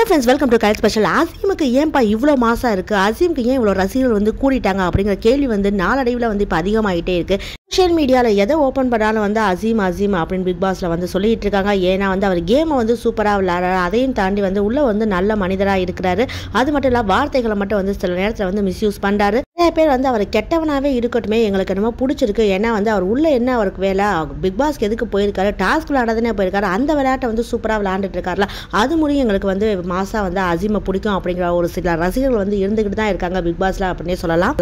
Hello friends welcome to colour special அசீமுக்கு ஏன்பா இவ்வளோ மாசம் இருக்குது அசீமுக்கு ஏன் இவ்வளோ ரசிகர்கள் வந்து கூடிட்டாங்க அப்படிங்கிற கேள்வி வந்து நாளடைவில் வந்து இப்போ அதிகமாகிட்டே இருக்குது சோஷியல் மீடியாவில் எதை ஓப்பன் பண்ணாலும் வந்து அசீம் அசீம் அப்படின்னு பிக் பாஸில் வந்து சொல்லிட்டு இருக்காங்க. ஏன்னா வந்து அவர் கேமை வந்து சூப்பராக விளையாடுறாரு. அதையும் தாண்டி வந்து உள்ளே வந்து நல்ல மனிதராக இருக்கிறாரு. அது மட்டும் இல்லை வார்த்தைகளை மட்டும் வந்து சில நேரத்தில் வந்து மிஸ்யூஸ் பண்ணுறாரு நிறைய பேர் வந்து அவர் கெட்டவனாகவே இருக்கட்டுமே எங்களுக்கு என்னமோ பிடிச்சிருக்கு. ஏன்னா வந்து அவர் உள்ளே என்ன அவருக்கு வேலை? பிக் பாஸ்க்கு எதுக்கு போயிருக்காரு? டாஸ்க் விளையாடதானே போயிருக்காரு. அந்த விளையாட்டை வந்து சூப்பராக விளையாண்டுட்டு இருக்காருல. அது முடியும் எங்களுக்கு வந்து மாசா வந்து அசிமை பிடிக்கும் அப்படிங்கிற ஒரு சில ரசிகர்கள் வந்து இருந்துக்கிட்டு தான் இருக்காங்க பிக் பாஸ்ல அப்படின்னே சொல்லலாம்.